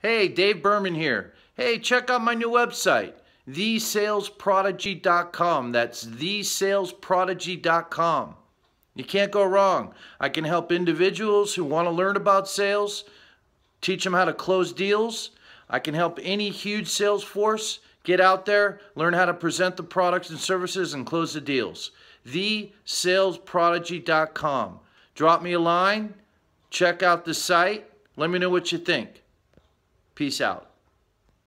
Hey, Dave Berman here. Hey, check out my new website, thesalesprodigy.com. That's thesalesprodigy.com. You can't go wrong. I can help individuals who want to learn about sales, teach them how to close deals. I can help any huge sales force get out there, learn how to present the products and services, and close the deals. TheSalesProdigy.com. Drop me a line, check out the site, let me know what you think. Peace out.